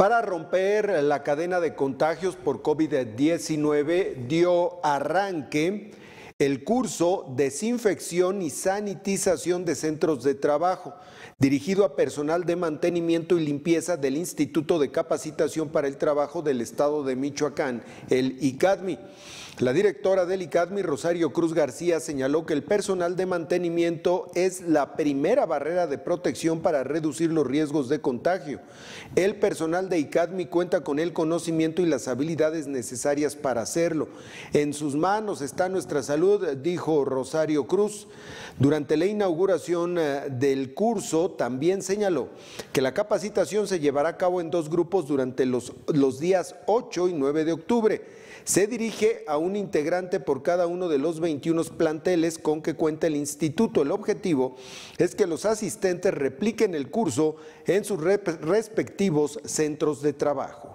Para romper la cadena de contagios por COVID-19 dio arranque el curso Desinfección y Sanitización de Centros de Trabajo, dirigido a personal de mantenimiento y limpieza del Instituto de Capacitación para el Trabajo del Estado de Michoacán, el ICADMI. La directora del ICADMI, Rosario Cruz García, señaló que el personal de mantenimiento es la primera barrera de protección para reducir los riesgos de contagio. El personal de ICADMI cuenta con el conocimiento y las habilidades necesarias para hacerlo. En sus manos está nuestra salud, dijo Rosario Cruz. Durante la inauguración eh, del curso también señaló que la capacitación se llevará a cabo en dos grupos durante los, los días 8 y 9 de octubre se dirige a un integrante por cada uno de los 21 planteles con que cuenta el instituto. El objetivo es que los asistentes repliquen el curso en sus respectivos centros de trabajo.